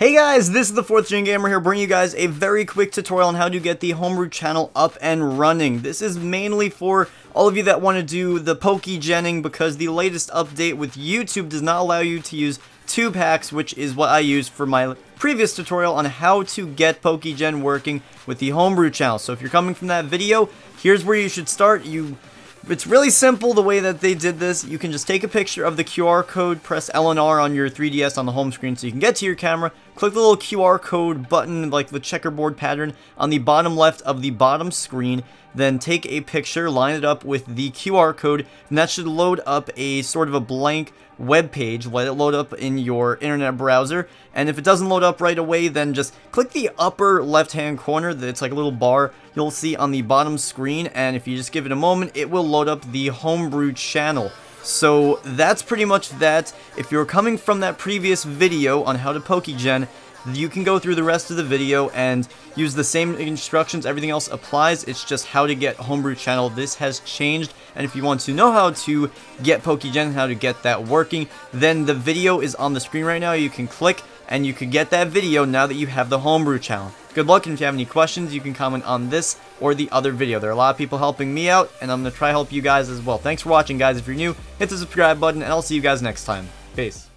Hey guys, this is the 4th Gen Gamer here bringing you guys a very quick tutorial on how to get the Homebrew channel up and running. This is mainly for all of you that want to do the PokeGenning because the latest update with YouTube does not allow you to use tubehax, which is what I used for my previous tutorial on how to get PokeGen working with the Homebrew channel. So if you're coming from that video, here's where you should start. You it's really simple the way that they did this. You can just take a picture of the QR code, press L and R on your 3DS on the home screen so you can get to your camera, click the little QR code button like the checkerboard pattern on the bottom left of the bottom screen, then take a picture, line it up with the QR code, and that should load up a sort of a blank web page, let it load up in your internet browser, and if it doesn't load up right away, then just click the upper left-hand corner, it's like a little bar you'll see on the bottom screen, and if you just give it a moment, it will load up the homebrew channel. So that's pretty much that. If you're coming from that previous video on how to PokeGen, you can go through the rest of the video and use the same instructions, everything else applies, it's just how to get Homebrew channel. This has changed, and if you want to know how to get PokeGen, how to get that working, then the video is on the screen right now, you can click and you can get that video now that you have the Homebrew channel. Good luck, and if you have any questions, you can comment on this or the other video. There are a lot of people helping me out, and I'm going to try help you guys as well. Thanks for watching, guys. If you're new, hit the subscribe button, and I'll see you guys next time. Peace.